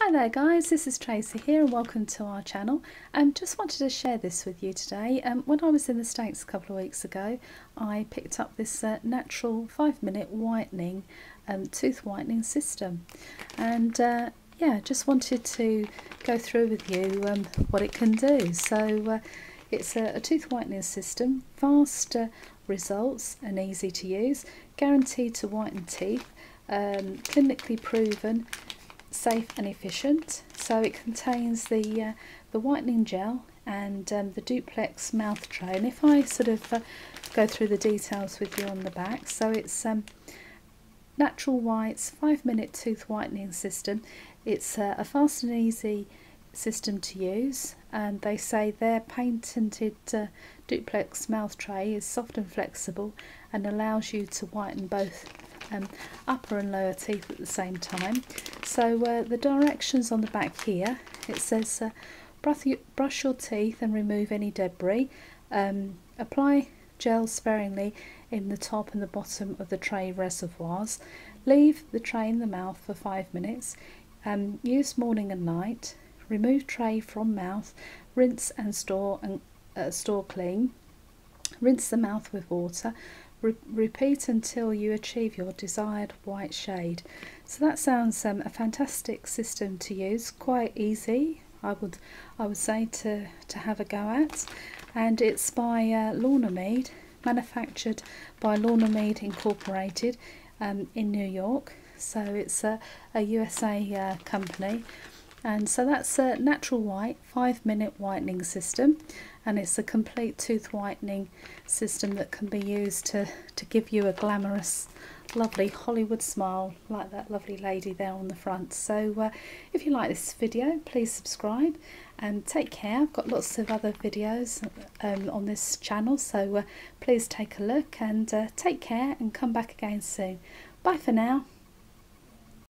Hi there guys, this is Tracey here and welcome to our channel. Um, just wanted to share this with you today. Um, when I was in the States a couple of weeks ago, I picked up this uh, natural five minute whitening, um, tooth whitening system. And uh, yeah, just wanted to go through with you um, what it can do. So uh, it's a, a, tooth whitening system, fast uh, results and easy to use, guaranteed to whiten teeth, um, clinically proven safe and efficient. So it contains the uh, the whitening gel and um, the duplex mouth tray. And if I sort of uh, go through the details with you on the back, so it's um, natural whites five minute tooth whitening system. It's uh, a fast and easy system to use and they say their patented uh, duplex mouth tray is soft and flexible and allows you to whiten both um, upper and lower teeth at the same time. So uh, the directions on the back here, it says uh, brush, your, brush your teeth and remove any debris. Um, apply gel sparingly in the top and the bottom of the tray reservoirs. Leave the tray in the mouth for five minutes. Um, use morning and night. Remove tray from mouth. Rinse and store and uh, store clean. Rinse the mouth with water. Re repeat until you achieve your desired white shade. So that sounds um, a fantastic system to use, quite easy I would I would say to, to have a go at and it's by uh, Lornamead, manufactured by Lornamead Incorporated um, in New York so it's a, a USA uh, company and so that's a natural white five minute whitening system. And it's a complete tooth whitening system that can be used to to give you a glamorous lovely Hollywood smile like that lovely lady there on the front. So uh, if you like this video please subscribe and take care. I've got lots of other videos um, on this channel. So uh, please take a look and uh, take care and come back again soon. Bye for now